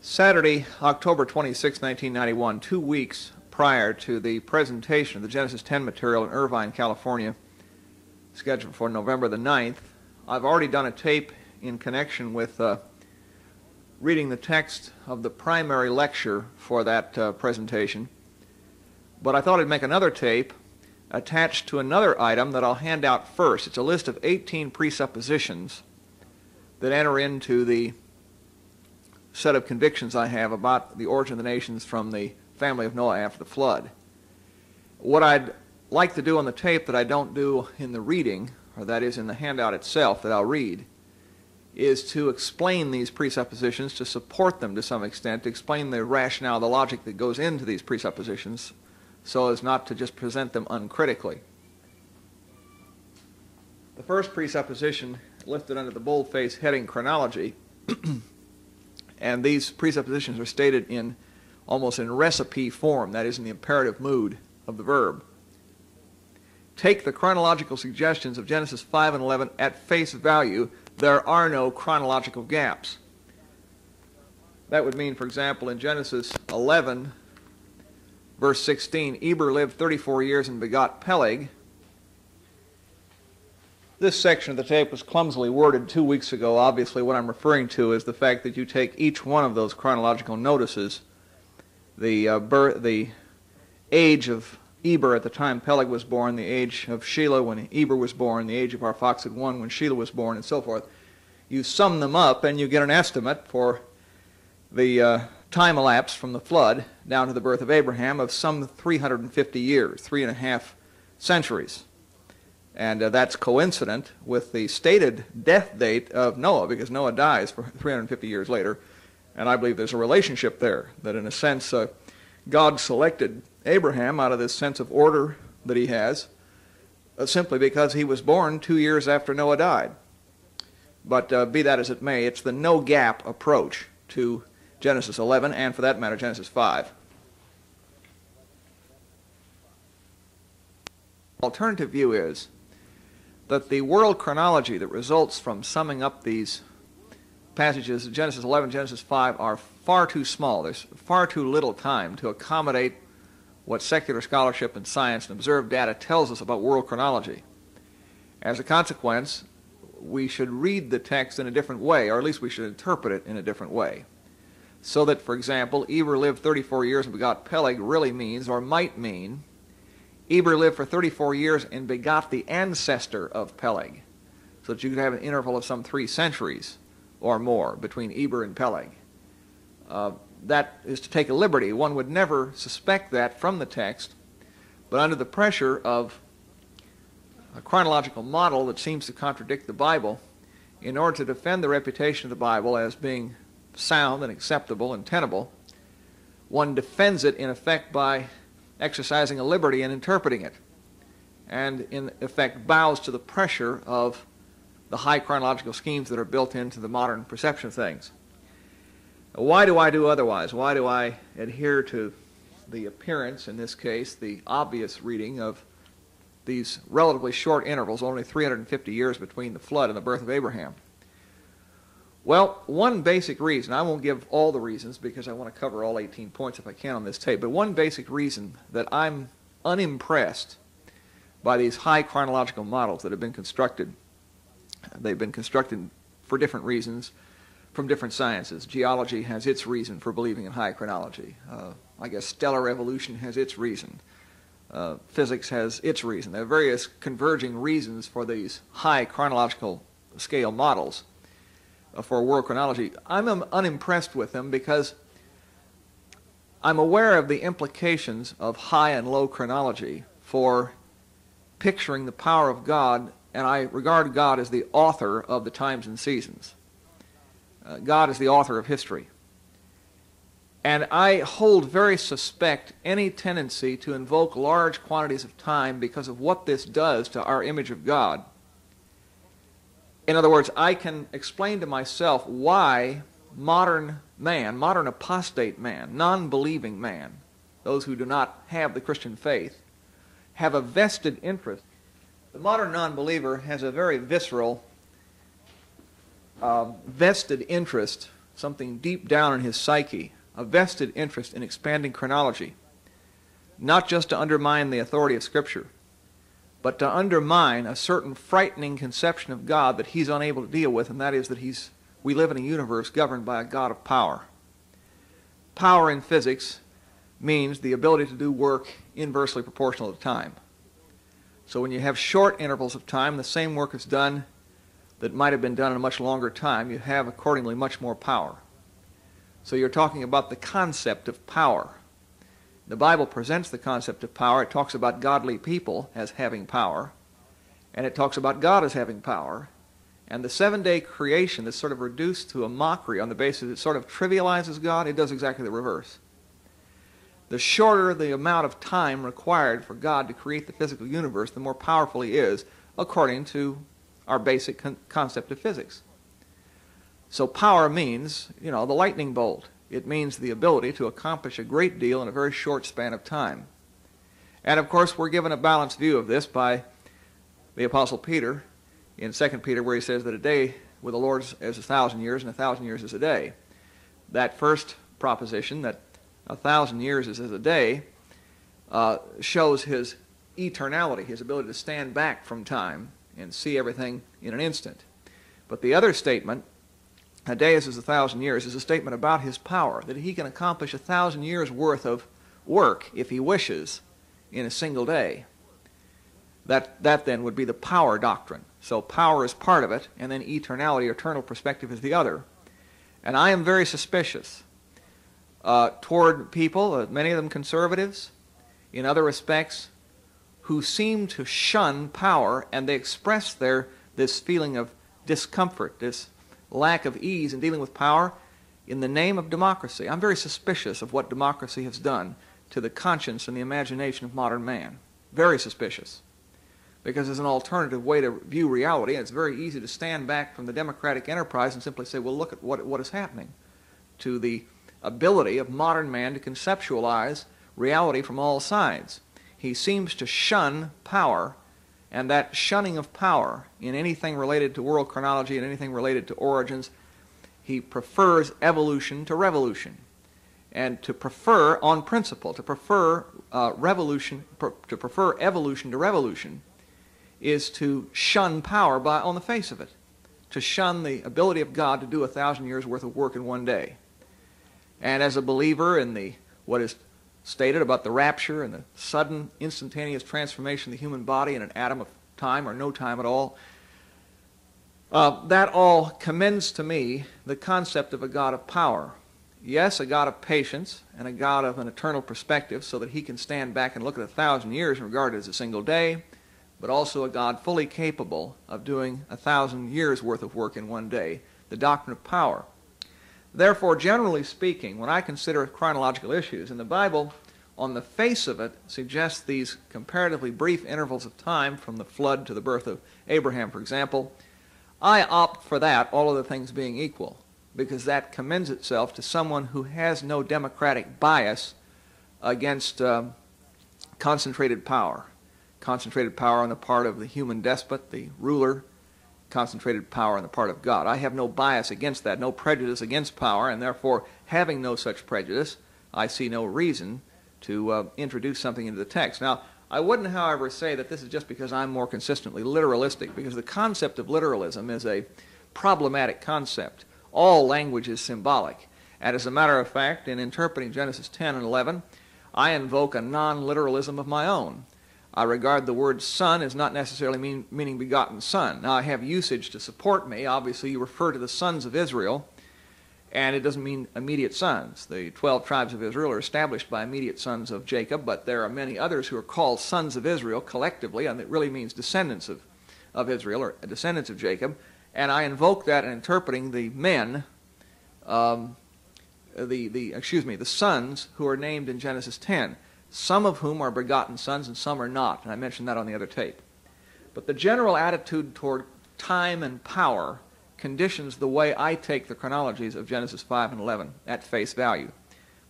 Saturday, October 26, 1991, two weeks prior to the presentation of the Genesis 10 material in Irvine, California, scheduled for November the 9th, I've already done a tape in connection with uh, reading the text of the primary lecture for that uh, presentation. But I thought I'd make another tape attached to another item that I'll hand out first. It's a list of 18 presuppositions that enter into the set of convictions I have about the origin of the nations from the family of Noah after the flood. What I'd like to do on the tape that I don't do in the reading, or that is in the handout itself that I'll read, is to explain these presuppositions, to support them to some extent, to explain the rationale, the logic that goes into these presuppositions, so as not to just present them uncritically. The first presupposition, listed under the boldface heading chronology, and these presuppositions are stated in almost in recipe form, that is, in the imperative mood of the verb. Take the chronological suggestions of Genesis 5 and 11 at face value. There are no chronological gaps. That would mean, for example, in Genesis 11, verse 16, Eber lived 34 years and begot Peleg. This section of the tape was clumsily worded two weeks ago. Obviously, what I'm referring to is the fact that you take each one of those chronological notices, the, uh, birth, the age of Eber at the time Peleg was born, the age of Shelah when Eber was born, the age of Arphaxad I when Shelah was born, and so forth. You sum them up and you get an estimate for the uh, time elapsed from the flood down to the birth of Abraham of some 350 years, three and a half centuries. And uh, that's coincident with the stated death date of Noah, because Noah dies for 350 years later. And I believe there's a relationship there, that in a sense, uh, God selected Abraham out of this sense of order that he has, uh, simply because he was born two years after Noah died. But uh, be that as it may, it's the no gap approach to Genesis 11, and for that matter, Genesis 5. Alternative view is that the world chronology that results from summing up these passages, Genesis 11, Genesis 5, are far too small. There's far too little time to accommodate what secular scholarship and science and observed data tells us about world chronology. As a consequence, we should read the text in a different way, or at least we should interpret it in a different way. So that, for example, Eber lived 34 years and begot Peleg really means, or might mean, Eber lived for 34 years and begot the ancestor of Peleg, so that you could have an interval of some three centuries or more between Eber and Peleg. Uh, that is to take a liberty. One would never suspect that from the text, but under the pressure of a chronological model that seems to contradict the Bible, in order to defend the reputation of the Bible as being sound and acceptable and tenable, one defends it in effect by exercising a liberty in interpreting it, and in effect bows to the pressure of the high chronological schemes that are built into the modern perception of things. Why do I do otherwise? Why do I adhere to the appearance, in this case, the obvious reading of these relatively short intervals, only 350 years between the flood and the birth of Abraham? Well, one basic reason, I won't give all the reasons because I want to cover all 18 points if I can on this tape, but one basic reason that I'm unimpressed by these high chronological models that have been constructed. They've been constructed for different reasons from different sciences. Geology has its reason for believing in high chronology. Uh, I guess stellar evolution has its reason. Uh, physics has its reason. There are various converging reasons for these high chronological scale models. Uh, for world chronology, I'm unimpressed with them because I'm aware of the implications of high and low chronology for picturing the power of God, and I regard God as the author of the times and seasons. Uh, God is the author of history. And I hold very suspect any tendency to invoke large quantities of time because of what this does to our image of God. In other words, I can explain to myself why modern man, modern apostate man, non believing man, those who do not have the Christian faith, have a vested interest. The modern non believer has a very visceral, uh, vested interest, something deep down in his psyche, a vested interest in expanding chronology, not just to undermine the authority of Scripture, but to undermine a certain frightening conception of God that he's unable to deal with, and that is that he's, we live in a universe governed by a God of power. Power in physics means the ability to do work inversely proportional to time. So when you have short intervals of time, the same work is done that might have been done in a much longer time, you have accordingly much more power. So you're talking about the concept of power. The Bible presents the concept of power. It talks about godly people as having power, and it talks about God as having power. And the seven day creation is sort of reduced to a mockery on the basis it sort of trivializes God. It does exactly the reverse. The shorter the amount of time required for God to create the physical universe, the more powerful he is, according to our basic con- concept of physics. So power means, you know, the lightning bolt. It means the ability to accomplish a great deal in a very short span of time. And of course, we're given a balanced view of this by the Apostle Peter in 2 Peter, where he says that a day with the Lord is a thousand years, and a thousand years is a day. That first proposition, that a thousand years is as a day, uh, shows his eternality, his ability to stand back from time and see everything in an instant. But the other statement, a day is a thousand years, is a statement about his power, that he can accomplish a thousand years worth of work, if he wishes, in a single day. That, that then would be the power doctrine. So power is part of it, and then eternality, eternal perspective, is the other. And I am very suspicious uh, toward people, uh, many of them conservatives, in other respects, who seem to shun power and they express their this feeling of discomfort, this lack of ease in dealing with power in the name of democracy. I'm very suspicious of what democracy has done to the conscience and the imagination of modern man. Very suspicious. Because there's an alternative way to view reality, and it's very easy to stand back from the democratic enterprise and simply say, well, look at what, what is happening to the ability of modern man to conceptualize reality from all sides he seems to shun power, and that shunning of power in anything related to world chronology and anything related to origins, he prefers evolution to revolution. And to prefer, on principle, to prefer uh, revolution, to prefer evolution to revolution, is to shun power by, on the face of it, to shun the ability of God to do a thousand years worth of work in one day. And as a believer in the what is stated about the rapture and the sudden instantaneous transformation of the human body in an atom of time or no time at all. Uh, that all commends to me the concept of a God of power. Yes, a God of patience and a God of an eternal perspective so that he can stand back and look at a thousand years and regard it as a single day, but also a God fully capable of doing a thousand years worth of work in one day, the doctrine of power. Therefore, generally speaking, when I consider chronological issues, and the Bible, on the face of it, suggests these comparatively brief intervals of time from the flood to the birth of Abraham, for example, I opt for that, all other things being equal, because that commends itself to someone who has no democratic bias against um, concentrated power. Concentrated power on the part of the human despot, the ruler, concentrated power on the part of God. I have no bias against that, no prejudice against power, and therefore, having no such prejudice, I see no reason to uh, introduce something into the text. Now, I wouldn't, however, say that this is just because I'm more consistently literalistic, because the concept of literalism is a problematic concept. All language is symbolic. And as a matter of fact, in interpreting Genesis 10 and 11, I invoke a non literalism of my own. I regard the word son as not necessarily mean, meaning begotten son. Now, I have usage to support me. Obviously, you refer to the sons of Israel, and it doesn't mean immediate sons. The 12 tribes of Israel are established by immediate sons of Jacob, but there are many others who are called sons of Israel collectively, and it really means descendants of, of Israel, or descendants of Jacob. And I invoke that in interpreting the men, um, the, the, excuse me, the sons who are named in Genesis 10 some of whom are begotten sons and some are not. And I mentioned that on the other tape. But the general attitude toward time and power conditions the way I take the chronologies of Genesis 5 and 11 at face value.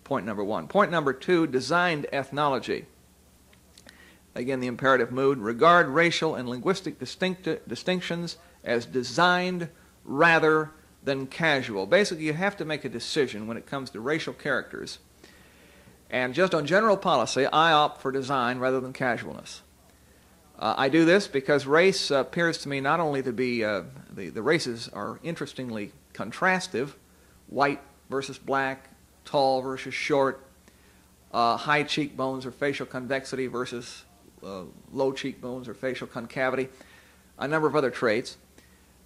Point number one. Point number two designed ethnology. Again, the imperative mood regard racial and linguistic distinct, distinctions as designed rather than casual. Basically, you have to make a decision when it comes to racial characters. And just on general policy, I opt for design rather than casualness. Uh, I do this because race uh, appears to me not only to be, uh, the, the races are interestingly contrastive, white versus black, tall versus short, uh, high cheekbones or facial convexity versus uh, low cheekbones or facial concavity, a number of other traits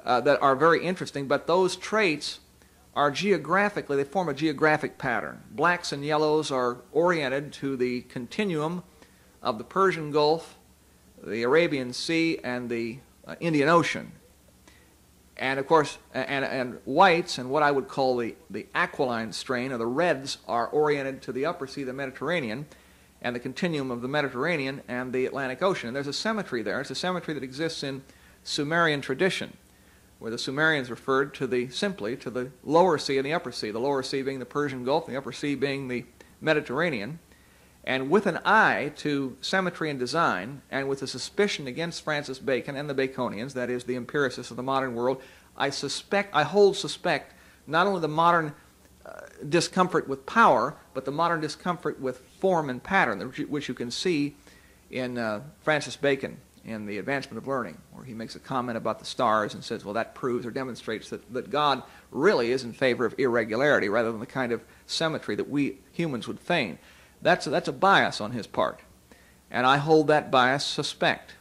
uh, that are very interesting, but those traits are geographically, they form a geographic pattern. Blacks and yellows are oriented to the continuum of the Persian Gulf, the Arabian Sea, and the uh, Indian Ocean. And of course, and, and whites and what I would call the, the aquiline strain, or the reds, are oriented to the upper sea, the Mediterranean, and the continuum of the Mediterranean and the Atlantic Ocean. And there's a symmetry there. It's a symmetry that exists in Sumerian tradition, where the Sumerians referred to the simply to the lower sea and the upper sea, the lower sea being the Persian Gulf, the upper sea being the Mediterranean. And with an eye to symmetry and design, and with a suspicion against Francis Bacon and the Baconians, that is, the empiricists of the modern world, I suspect, I hold suspect not only the modern uh, discomfort with power, but the modern discomfort with form and pattern, which you, can see in uh, Francis Bacon in The Advancement of Learning, where he makes a comment about the stars and says, well, that proves or demonstrates that, that God really is in favor of irregularity rather than the kind of symmetry that we humans would feign. That's a, that's a bias on his part. And I hold that bias suspect,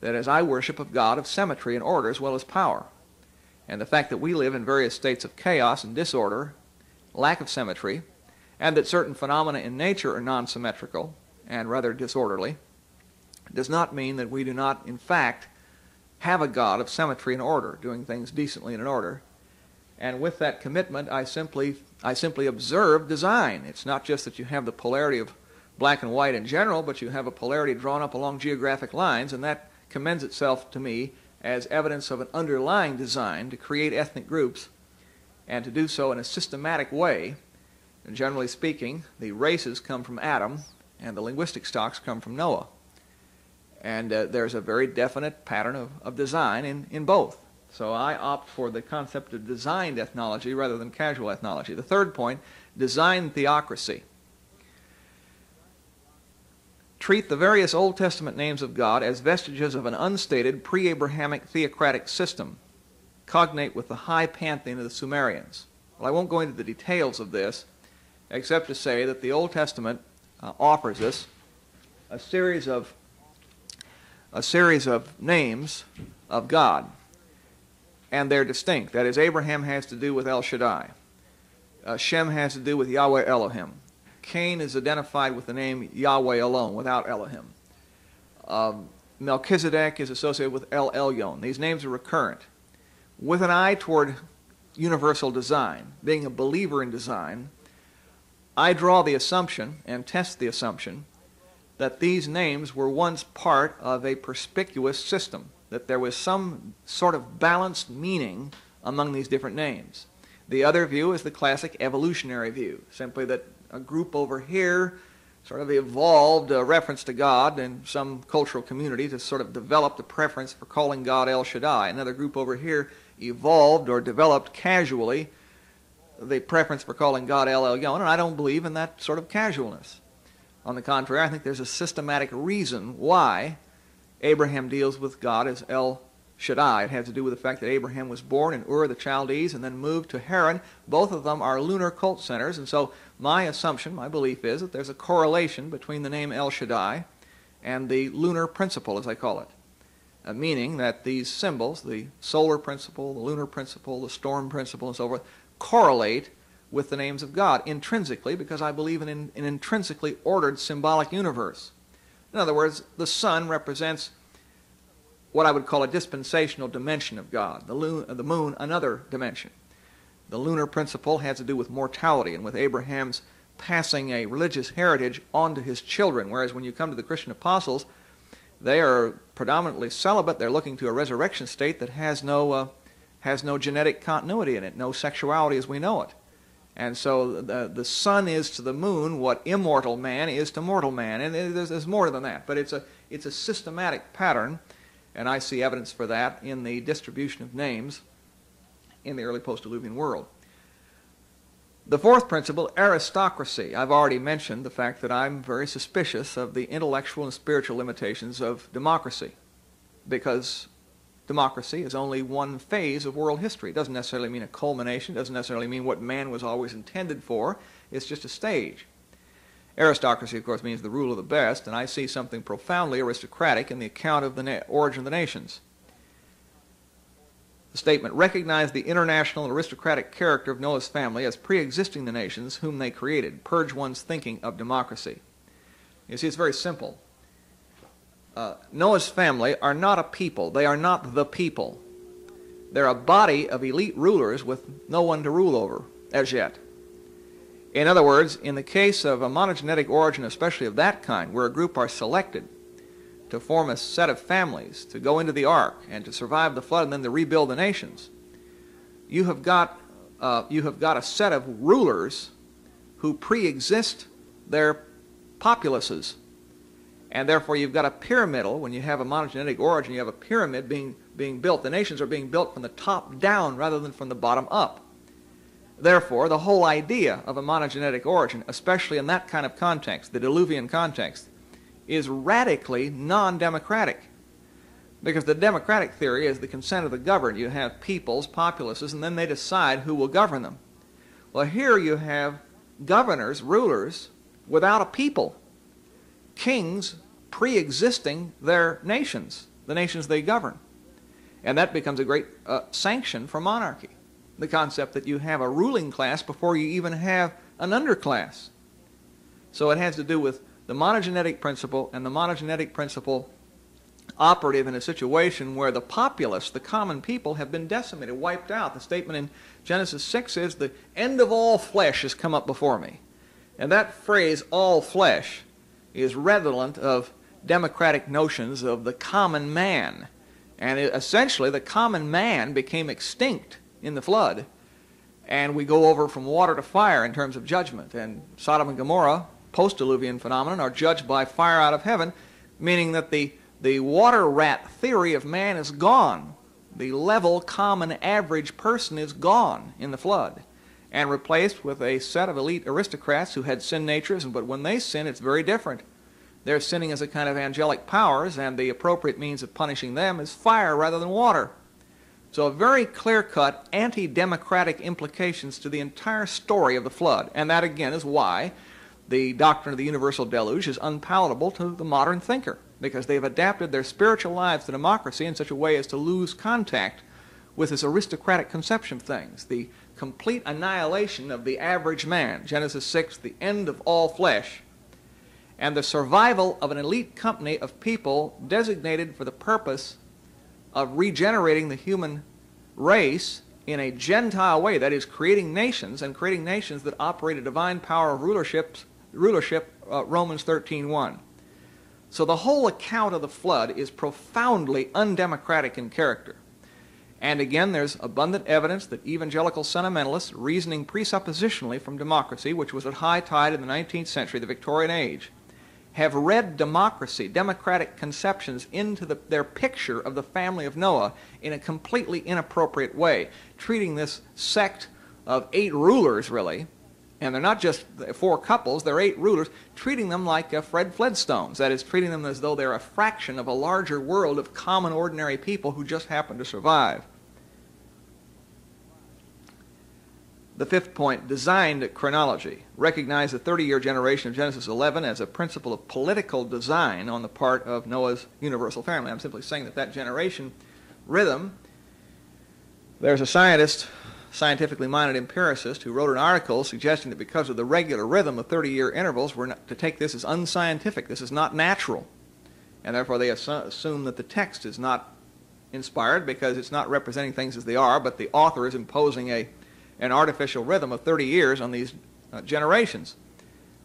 that as I worship a God of symmetry and order as well as power. And the fact that we live in various states of chaos and disorder, lack of symmetry, and that certain phenomena in nature are non-symmetrical and rather disorderly, does not mean that we do not, in fact, have a God of symmetry and order, doing things decently and in order. And with that commitment, I simply I simply observe design. It's not just that you have the polarity of black and white in general, but you have a polarity drawn up along geographic lines, and that commends itself to me as evidence of an underlying design to create ethnic groups and to do so in a systematic way. And generally speaking, the races come from Adam and the linguistic stocks come from Noah. And uh, there's a very definite pattern of, of design in, in both. So I opt for the concept of designed ethnology rather than casual ethnology. The third point, design theocracy. Treat the various Old Testament names of God as vestiges of an unstated pre-Abrahamic theocratic system, cognate with the high pantheon of the Sumerians. Well, I won't go into the details of this, except to say that the Old Testament uh, offers us a series of a series of names of God and they're distinct. That is, Abraham has to do with El Shaddai. Uh, Shem has to do with Yahweh Elohim. Cain is identified with the name Yahweh alone, without Elohim. Um, Melchizedek is associated with El Elyon. These names are recurrent. With an eye toward universal design, being a believer in design, I draw the assumption and test the assumption that these names were once part of a perspicuous system that there was some sort of balanced meaning among these different names. The other view is the classic evolutionary view, simply that a group over here sort of evolved a reference to God in some cultural community to sort of develop the preference for calling God El Shaddai. Another group over here evolved or developed casually the preference for calling God El Elyon, and I don't believe in that sort of casualness. On the contrary, I think there's a systematic reason why Abraham deals with God as El Shaddai. It has to do with the fact that Abraham was born in Ur the Chaldees and then moved to Haran. Both of them are lunar cult centers, and so my assumption, my belief is that there's a correlation between the name El Shaddai and the lunar principle, as I call it. Uh, meaning that these symbols, the solar principle, the lunar principle, the storm principle, and so forth, correlate with the names of God intrinsically because I believe in an intrinsically ordered symbolic universe. In other words, the sun represents what I would call a dispensational dimension of God, the, the moon, another dimension. The lunar principle has to do with mortality and with Abraham's passing a religious heritage on to his children, whereas when you come to the Christian apostles, they are predominantly celibate. They're looking to a resurrection state that has no, uh, has no genetic continuity in it, no sexuality as we know it. And so the, the sun is to the moon what immortal man is to mortal man. And there's, there's more than that. But it's a, it's a systematic pattern, and I see evidence for that in the distribution of names in the early post-Diluvian world. The fourth principle, aristocracy. I've already mentioned the fact that I'm very suspicious of the intellectual and spiritual limitations of democracy because democracy is only one phase of world history. It doesn't necessarily mean a culmination, it doesn't necessarily mean what man was always intended for. It's just a stage. Aristocracy, of course, means the rule of the best, and I see something profoundly aristocratic in the account of the origin of the nations. The statement recognized the international and aristocratic character of Noah's family as pre-existing the nations whom they created. Purge one's thinking of democracy. You see, it's very simple. Uh, Noah's family are not a people. They are not the people. They're a body of elite rulers with no one to rule over as yet. In other words, in the case of a monogenetic origin, especially of that kind, where a group are selected to form a set of families, to go into the ark and to survive the flood and then to rebuild the nations. You have got, uh, you have got a set of rulers who pre-exist their populaces. And therefore you've got a pyramidal, when you have a monogenetic origin, you have a pyramid being, being built. The nations are being built from the top down rather than from the bottom up. Therefore, the whole idea of a monogenetic origin, especially in that kind of context, the Diluvian context, is radically non-democratic. Because the democratic theory is the consent of the governed. You have peoples, populaces, and then they decide who will govern them. Well, here you have governors, rulers, without a people. Kings pre-existing their nations, the nations they govern. And that becomes a great uh, sanction for monarchy. The concept that you have a ruling class before you even have an underclass. So it has to do with the monogenetic principle and the monogenetic principle operative in a situation where the populace, the common people, have been decimated, wiped out. The statement in Genesis 6 is, the end of all flesh has come up before me. And that phrase, all flesh, is redolent of democratic notions of the common man. And it, essentially, the common man became extinct in the flood. And we go over from water to fire in terms of judgment. And Sodom and Gomorrah post-diluvian phenomenon are judged by fire out of heaven, meaning that the, the water rat theory of man is gone. The level, common, average person is gone in the flood and replaced with a set of elite aristocrats who had sin natures, but when they sin, it's very different. They're sinning as a kind of angelic powers, and the appropriate means of punishing them is fire rather than water. So a very clear-cut anti-democratic implications to the entire story of the flood. And that, again, is why the doctrine of the universal deluge is unpalatable to the modern thinker because they've adapted their spiritual lives to democracy in such a way as to lose contact with this aristocratic conception of things, the complete annihilation of the average man, Genesis 6, the end of all flesh, and the survival of an elite company of people designated for the purpose of regenerating the human race in a Gentile way, that is, creating nations and creating nations that operate a divine power of rulership rulership, uh, Romans 13.1. So the whole account of the flood is profoundly undemocratic in character. And again, there's abundant evidence that evangelical sentimentalists, reasoning presuppositionally from democracy, which was at high tide in the 19th century, the Victorian age, have read democracy, democratic conceptions into the, their picture of the family of Noah in a completely inappropriate way, treating this sect of eight rulers, really, and they're not just four couples, they're eight rulers, treating them like uh, Fred Flintstones. That is, treating them as though they're a fraction of a larger world of common, ordinary people who just happen to survive. The fifth point, designed chronology. Recognize the 30-year generation of Genesis 11 as a principle of political design on the part of Noah's universal family. I'm simply saying that that generation rhythm, there's a scientist scientifically minded empiricist who wrote an article suggesting that because of the regular rhythm of 30-year intervals, we're not, to take this as unscientific. This is not natural. And therefore they assu assume that the text is not inspired because it's not representing things as they are, but the author is imposing a, an artificial rhythm of 30 years on these uh, generations.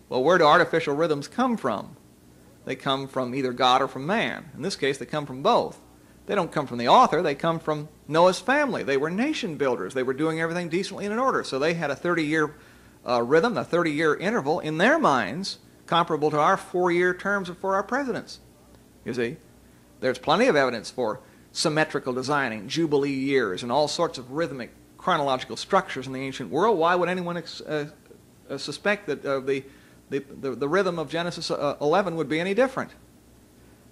Well, where do artificial rhythms come from? They come from either God or from man. In this case, they come from both. They don't come from the author, they come from Noah's family. They were nation builders. They were doing everything decently and in order. So they had a 30-year uh, rhythm, a 30-year interval in their minds comparable to our four-year terms for our presidents. You see, there's plenty of evidence for symmetrical designing, jubilee years, and all sorts of rhythmic chronological structures in the ancient world, why would anyone uh, uh, suspect that uh, the, the, the, the, rhythm of Genesis uh, 11 would be any different?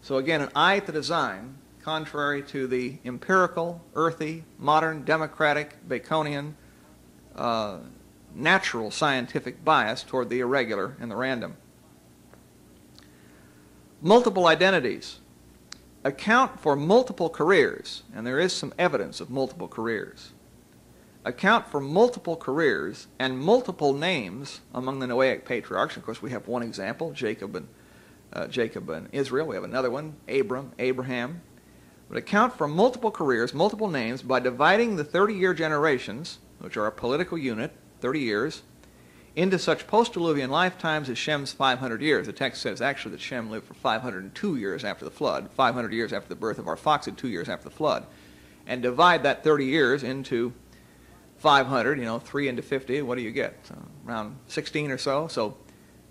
So again, an eye at the design, contrary to the empirical, earthy, modern, democratic, Baconian, uh, natural scientific bias toward the irregular and the random. Multiple identities account for multiple careers, and there is some evidence of multiple careers. Account for multiple careers and multiple names among the Noahic patriarchs. Of course, we have one example, Jacob and uh, Jacob and Israel. We have another one, Abram, Abraham. But account for multiple careers, multiple names by dividing the 30-year generations, which are a political unit, 30 years, into such post-diluvian lifetimes as Shem's 500 years. The text says actually that Shem lived for 502 years after the flood, 500 years after the birth of our Arphaxad, two years after the flood. And divide that 30 years into 500, you know, 3 into 50, what do you get? Around 16 or so. So,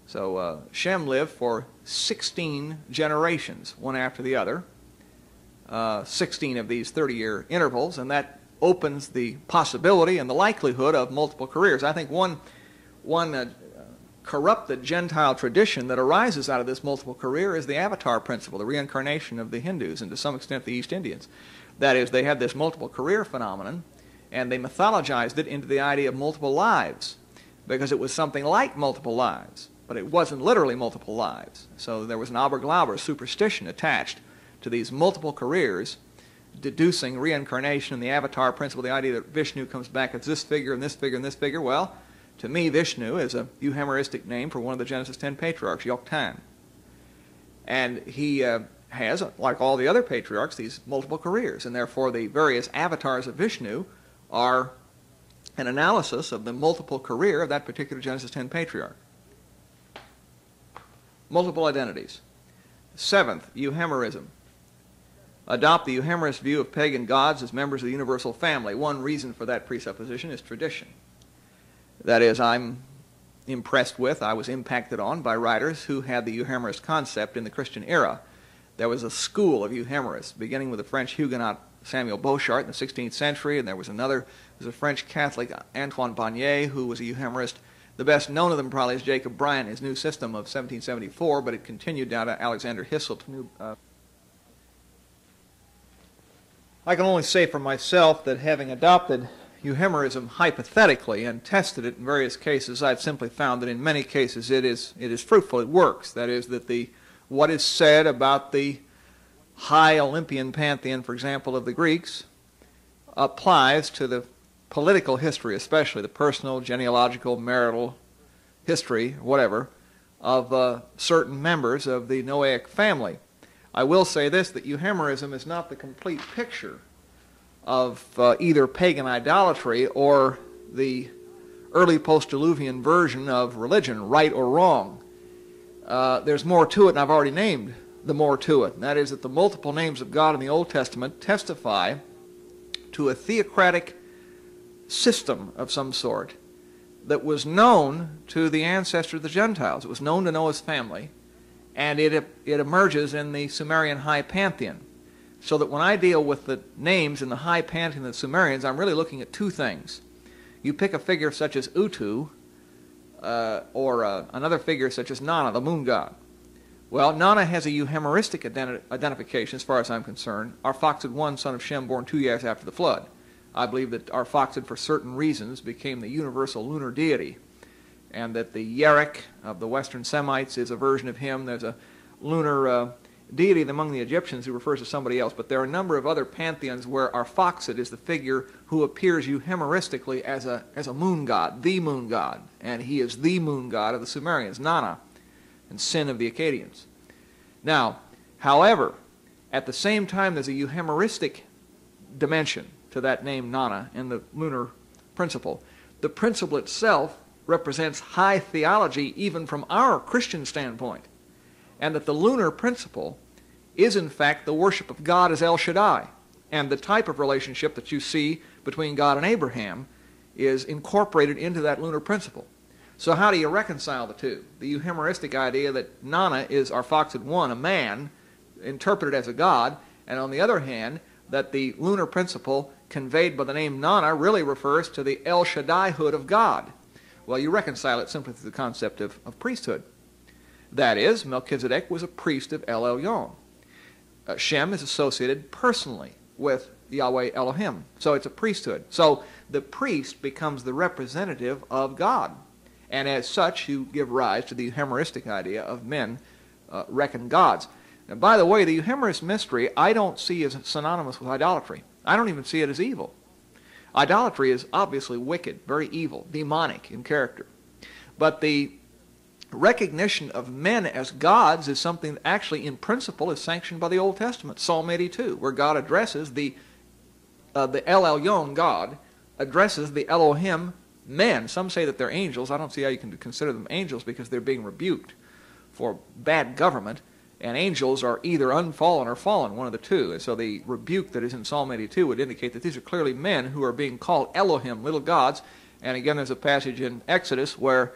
so uh, Shem lived for 16 generations, one after the other, uh, 16 of these 30-year intervals, and that opens the possibility and the likelihood of multiple careers. I think one one uh, corrupted Gentile tradition that arises out of this multiple career is the avatar principle, the reincarnation of the Hindus, and to some extent the East Indians. That is, they have this multiple career phenomenon, and they mythologized it into the idea of multiple lives, because it was something like multiple lives, but it wasn't literally multiple lives. So there was an Aberglaube superstition attached to these multiple careers, deducing reincarnation and the avatar principle, the idea that Vishnu comes back as this figure and this figure and this figure. Well, to me, Vishnu is a euhemeristic name for one of the Genesis 10 patriarchs, Yoktan. And he uh, has, like all the other patriarchs, these multiple careers, and therefore the various avatars of Vishnu are an analysis of the multiple career of that particular Genesis 10 patriarch. Multiple identities. Seventh, euhemerism. Adopt the euhemerist view of pagan gods as members of the universal family. One reason for that presupposition is tradition that is, I'm impressed with, I was impacted on by writers who had the euhemerist concept in the Christian era. There was a school of euhemerists, beginning with the French Huguenot Samuel Bochart in the 16th century, and there was another, was a French Catholic, Antoine Banier, who was a euhemerist. The best known of them probably is Jacob Bryant, his new system of 1774, but it continued down to Alexander Hislop's new. Uh, I can only say for myself that having adopted euhemerism hypothetically and tested it in various cases, I've simply found that in many cases it is, it is fruitful, it works. That is, that the, what is said about the high Olympian pantheon, for example, of the Greeks, applies to the political history, especially the personal, genealogical, marital history, whatever, of uh, certain members of the Noahic family. I will say this, that euhemerism is not the complete picture of uh, either pagan idolatry or the early post-diluvian version of religion, right or wrong. Uh, there's more to it, and I've already named the more to it. And that is that the multiple names of God in the Old Testament testify to a theocratic system of some sort that was known to the ancestor of the Gentiles. It was known to Noah's family, and it, it emerges in the Sumerian High Pantheon. So that when I deal with the names in the high pantheon of the Sumerians, I'm really looking at two things. You pick a figure such as Utu, uh, or uh, another figure such as Nana, the moon god. Well, Nana has a euhemeristic identi identification as far as I'm concerned. Arphaxad one son of Shem, born two years after the flood. I believe that Arphaxad, for certain reasons, became the universal lunar deity, and that the Yerek of the Western Semites is a version of him. There's a lunar uh, deity among the Egyptians who refers to somebody else, but there are a number of other pantheons where Arphaxad is the figure who appears euhemeristically as a, as a moon god, the moon god, and he is the moon god of the Sumerians, Nana, and Sin of the Akkadians. Now, however, at the same time there's a euhemeristic dimension to that name Nana in the lunar principle. The principle itself represents high theology even from our Christian standpoint and that the lunar principle is in fact the worship of God as El Shaddai. And the type of relationship that you see between God and Abraham is incorporated into that lunar principle. So how do you reconcile the two? The euhemeristic idea that Nana is Arphaxad one, a man, interpreted as a god, and on the other hand, that the lunar principle conveyed by the name Nana really refers to the El Shaddai-hood of God. Well, you reconcile it simply through the concept of, of priesthood. That is, Melchizedek was a priest of El Elyon. Uh, Shem is associated personally with Yahweh Elohim. So it's a priesthood. So the priest becomes the representative of God. And as such, you give rise to the Euhemeristic idea of men uh, reckoned gods. And by the way, the Euhemerist mystery I don't see as synonymous with idolatry. I don't even see it as evil. Idolatry is obviously wicked, very evil, demonic in character. But the recognition of men as gods is something that actually, in principle, is sanctioned by the Old Testament. Psalm 82, where God addresses the, uh, the El Elyon, God, addresses the Elohim men. Some say that they're angels. I don't see how you can consider them angels because they're being rebuked for bad government. And angels are either unfallen or fallen, one of the two. And so the rebuke that is in Psalm 82 would indicate that these are clearly men who are being called Elohim, little gods. And again, there's a passage in Exodus where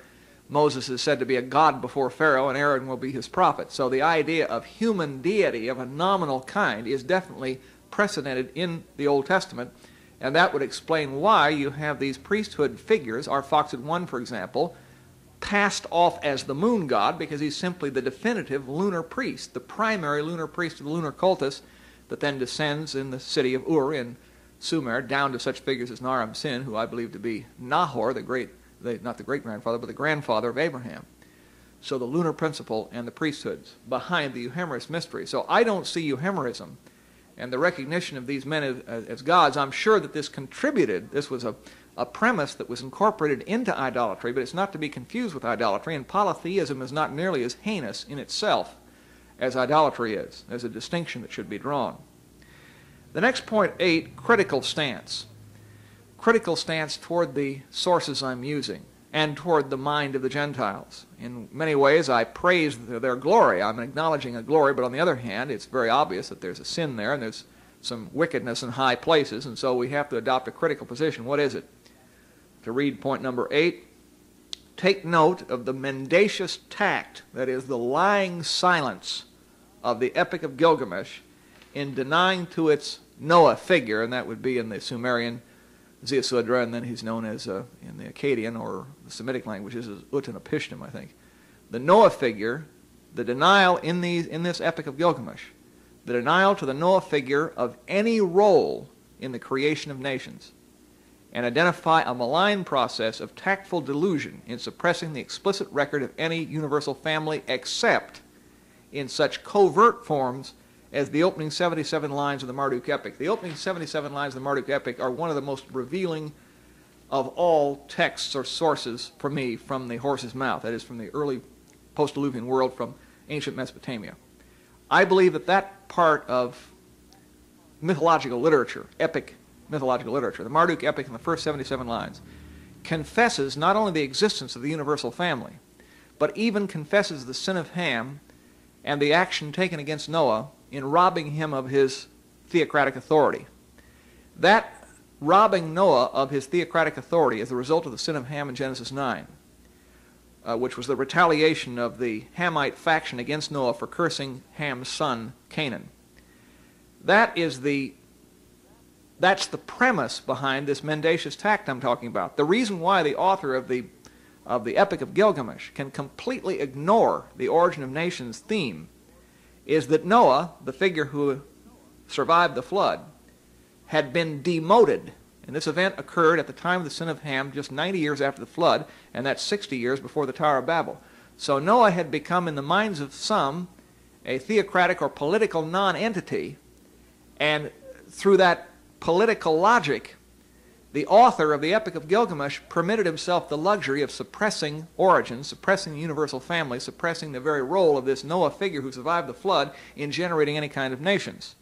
Moses is said to be a god before Pharaoh, and Aaron will be his prophet. So the idea of human deity of a nominal kind is definitely precedented in the Old Testament, and that would explain why you have these priesthood figures, Arphaxad I, for example, passed off as the moon god because he's simply the definitive lunar priest, the primary lunar priest of the lunar cultus that then descends in the city of Ur in Sumer down to such figures as Naram Sin, who I believe to be Nahor, the great the, not the great grandfather, but the grandfather of Abraham. So the lunar principle and the priesthoods behind the Euhemerist mystery. So I don't see Euhemerism and the recognition of these men as, as gods. I'm sure that this contributed, this was a, a premise that was incorporated into idolatry, but it's not to be confused with idolatry, and polytheism is not nearly as heinous in itself as idolatry is. There's a distinction that should be drawn. The next point, eight, critical stance critical stance toward the sources I'm using and toward the mind of the Gentiles. In many ways, I praise their glory. I'm acknowledging a glory, but on the other hand, it's very obvious that there's a sin there and there's some wickedness in high places, and so we have to adopt a critical position. What is it? To read point number eight, take note of the mendacious tact, that is, the lying silence of the Epic of Gilgamesh in denying to its Noah figure, and that would be in the Sumerian Ziusudra, and then he's known as, uh, in the Akkadian or the Semitic languages, as Utanapishtim, I think. The Noah figure, the denial in, these, in this Epic of Gilgamesh, the denial to the Noah figure of any role in the creation of nations, and identify a malign process of tactful delusion in suppressing the explicit record of any universal family except in such covert forms as the opening 77 lines of the Marduk epic. The opening 77 lines of the Marduk epic are one of the most revealing of all texts or sources for me from the horse's mouth, that is, from the early post-Diluvian world, from ancient Mesopotamia. I believe that that part of mythological literature, epic mythological literature, the Marduk epic in the first 77 lines, confesses not only the existence of the universal family, but even confesses the sin of Ham and the action taken against Noah in robbing him of his theocratic authority. That robbing Noah of his theocratic authority is the result of the sin of Ham in Genesis 9, uh, which was the retaliation of the Hamite faction against Noah for cursing Ham's son, Canaan. That is the that's the premise behind this mendacious tact I'm talking about. The reason why the author of the of the Epic of Gilgamesh can completely ignore the origin of nations theme is that Noah, the figure who survived the flood, had been demoted. And this event occurred at the time of the sin of Ham, just 90 years after the flood, and that's 60 years before the Tower of Babel. So Noah had become, in the minds of some, a theocratic or political non-entity, and through that political logic, the author of the Epic of Gilgamesh permitted himself the luxury of suppressing origin, suppressing the universal family, suppressing the very role of this Noah figure who survived the flood in generating any kind of nations.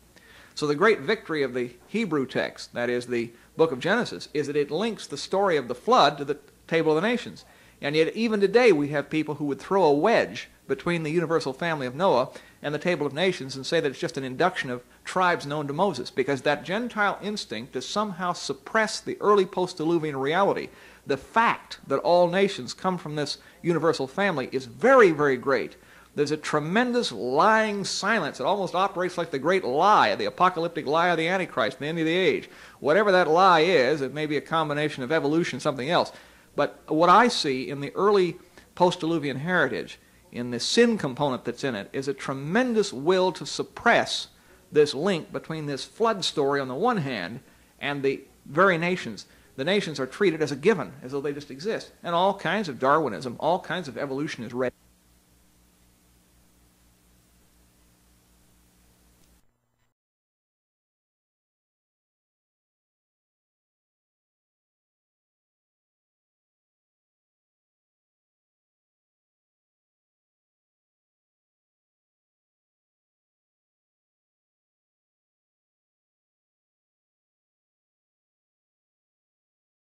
So the great victory of the Hebrew text, that is the book of Genesis, is that it links the story of the flood to the table of the nations. And yet even today we have people who would throw a wedge between the universal family of Noah and the table of nations and say that it's just an induction of tribes known to Moses because that Gentile instinct to somehow suppress the early post-Diluvian reality. The fact that all nations come from this universal family is very, very great There's a tremendous lying silence. It almost operates like the great lie, the apocalyptic lie of the Antichrist, the end of the age. Whatever that lie is, it may be a combination of evolution, something else. But what I see in the early post-diluvian heritage, in the sin component that's in it, is a tremendous will to suppress this link between this flood story on the one hand and the very nations. The nations are treated as a given, as though they just exist. And all kinds of Darwinism, all kinds of evolution is read.